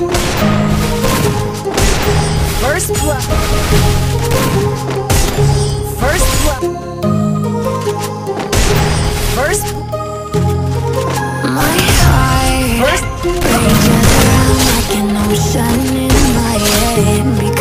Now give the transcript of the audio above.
First. First. First. My heart First. like an ocean in my head.